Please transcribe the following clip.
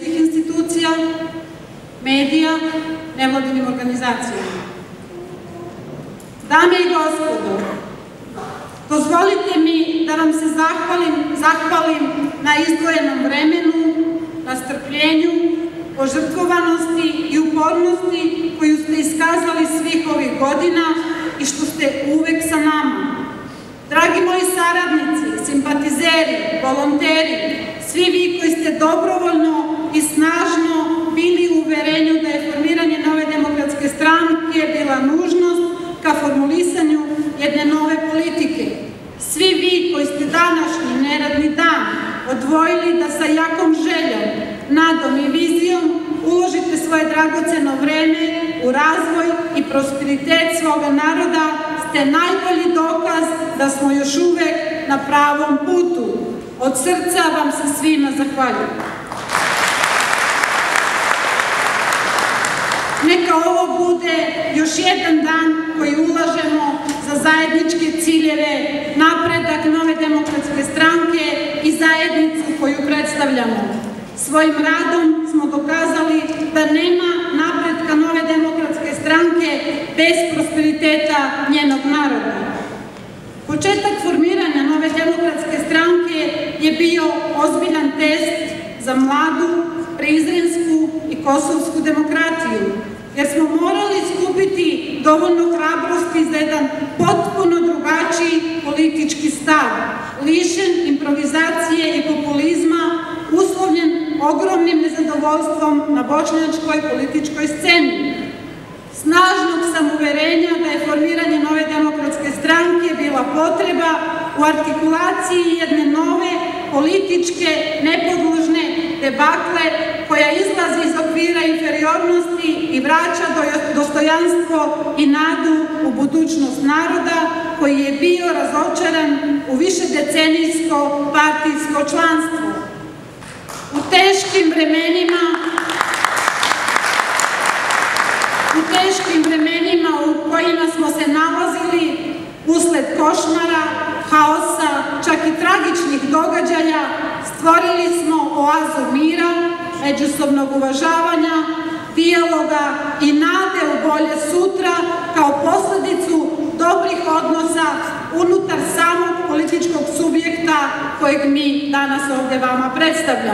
institucija, medija, nevladinim organizacijama. Dame i gospodo, dozvolite mi da vam se zahvalim, zahvalim na izdvojenom vremenu, na strpljenju, požrtvovanosti i upornosti koju ste iskazali svih ovih godina i što ste uvek sa nama. Dragi moji saradnici, simpatizeri, volonteri, svi vi koji ste dobrovoljno i snažno bili u uverenju da je formiranje nove demokratske stranke bila nužnost ka formulisanju jedne nove politike. Svi vi koji ste današnji neradni dan odvojili da sa jakom željom, nadom i vizijom uložite svoje dragoceno vreme u razvoj i prosperitet svoga naroda ste najbolji dokaz da smo još uvek na pravom putu. Od srca vam se svima zahvaljujem. Neka ovo bude još jedan dan koji ulažemo za zajedničke ciljeve, napredak nove demokratske stranke i zajednicu koju predstavljamo. Svojim radom smo dokazali da nema napretka nove demokratske stranke bez prosperiteta njenog naroda. Početak formiranja nove demokratske stranke je bio ozbiljan test za mladu, prizrensku i kosovsku demokratiju, jer smo morali skupiti dovoljno hrabrosti za jedan potpuno drugačiji politički stav, lišen improvizacije i populizma, uslovljen ogromnim nezadovoljstvom na bošnjačkoj političkoj sceni. Snažnog sam uverenja da je formiranje nove demokratske stranke bila potreba u artikulaciji jedne nove političke, nepodložne debakle koja izlazi iz okvira inferiornosti i vraća dostojanstvo i nadu u budućnost naroda koji je bio razočaran u višedecenijsko partijsko članstvo. U teškim vremenima u teškim vremenima u kojima smo se nalazili usled košmara, haosa, čak i tragičnih događaja, stvorili smo oazu mira, međusobnog uvažavanja, dijaloga i nade u bolje sutra kao posledicu dobrih odnosa unutar samog političkog subjekta kojeg mi danas ovde vama predstavljamo.